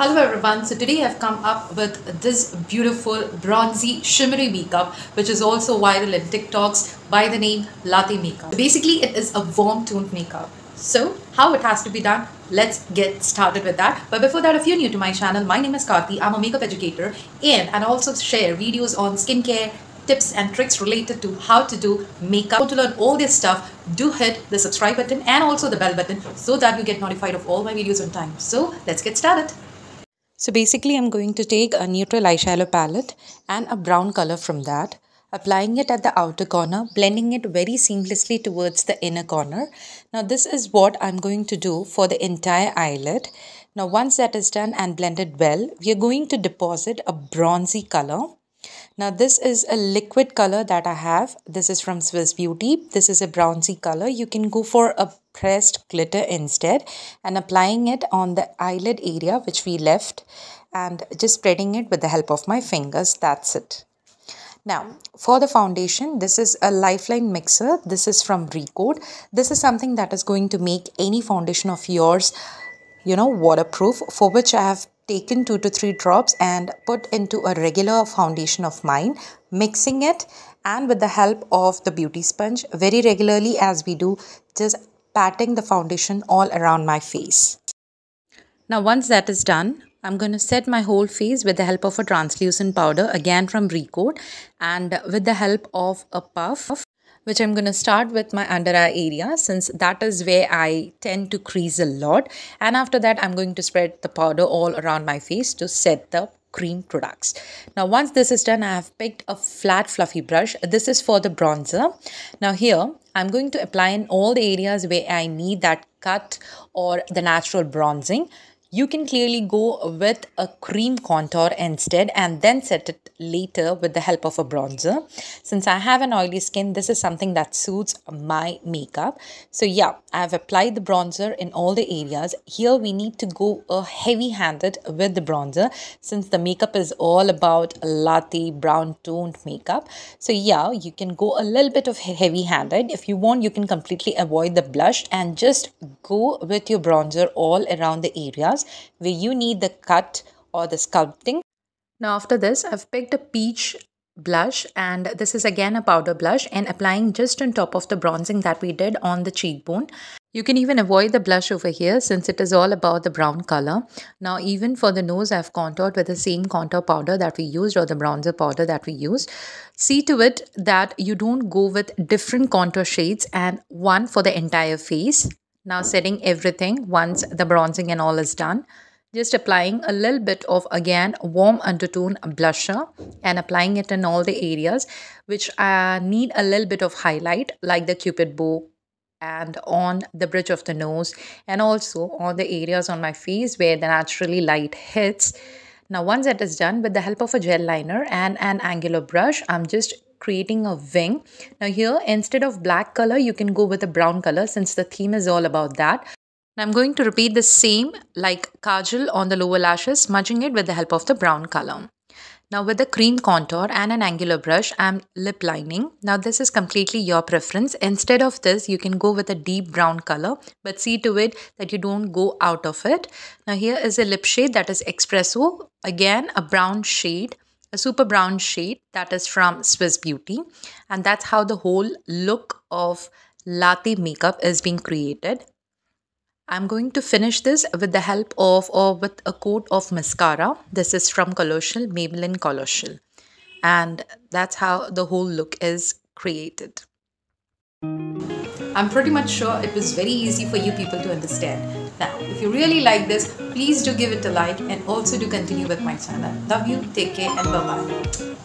Hello everyone, so today I've come up with this beautiful bronzy shimmery makeup which is also viral in TikToks by the name Latte Makeup. Basically it is a warm toned makeup. So how it has to be done, let's get started with that. But before that, if you're new to my channel, my name is Karti, I'm a makeup educator and I also share videos on skincare, tips and tricks related to how to do makeup. To learn all this stuff, do hit the subscribe button and also the bell button so that you get notified of all my videos on time. So let's get started. So basically I'm going to take a neutral eyeshadow palette and a brown color from that, applying it at the outer corner, blending it very seamlessly towards the inner corner. Now this is what I'm going to do for the entire eyelid. Now once that is done and blended well, we are going to deposit a bronzy color now this is a liquid color that I have. This is from Swiss Beauty. This is a bronzy color. You can go for a pressed glitter instead and applying it on the eyelid area which we left and just spreading it with the help of my fingers. That's it. Now, for the foundation, this is a Lifeline Mixer. This is from Recode. This is something that is going to make any foundation of yours, you know, waterproof, for which I have taken 2 to 3 drops and put into a regular foundation of mine, mixing it and with the help of the beauty sponge very regularly as we do, just patting the foundation all around my face. Now once that is done, I'm going to set my whole face with the help of a translucent powder again from Recode and with the help of a puff which I'm going to start with my under eye area since that is where I tend to crease a lot. And after that, I'm going to spread the powder all around my face to set the cream products. Now once this is done, I have picked a flat fluffy brush. This is for the bronzer. Now here, I'm going to apply in all the areas where I need that cut or the natural bronzing. You can clearly go with a cream contour instead and then set it later with the help of a bronzer. Since I have an oily skin, this is something that suits my makeup. So yeah, I have applied the bronzer in all the areas. Here we need to go a heavy handed with the bronzer since the makeup is all about latte brown toned makeup. So yeah, you can go a little bit of heavy handed. If you want, you can completely avoid the blush and just go with your bronzer all around the areas areas where you need the cut or the sculpting. Now after this, I've picked a peach blush and this is again a powder blush and applying just on top of the bronzing that we did on the cheekbone. You can even avoid the blush over here since it is all about the brown color. Now even for the nose I've contoured with the same contour powder that we used or the bronzer powder that we used. See to it that you don't go with different contour shades and one for the entire face. Now setting everything once the bronzing and all is done. Just applying a little bit of again warm undertone blusher and applying it in all the areas which uh, need a little bit of highlight like the cupid bow and on the bridge of the nose and also on the areas on my face where the naturally light hits. Now once that is done with the help of a gel liner and an angular brush, I'm just creating a wing. Now here, instead of black color, you can go with a brown color since the theme is all about that. Now I'm going to repeat the same like kajal on the lower lashes, smudging it with the help of the brown color. Now with the cream contour and an angular brush, I'm lip lining. Now this is completely your preference. Instead of this, you can go with a deep brown color, but see to it that you don't go out of it. Now here is a lip shade that is Espresso. Again, a brown shade a super brown shade that is from Swiss Beauty and that's how the whole look of latte makeup is being created. I'm going to finish this with the help of or with a coat of mascara. This is from Colossal, Maybelline Colossal. And that's how the whole look is created. I'm pretty much sure it was very easy for you people to understand. Now, if you really like this, please do give it a like and also do continue with my channel. Love you, take care and bye-bye.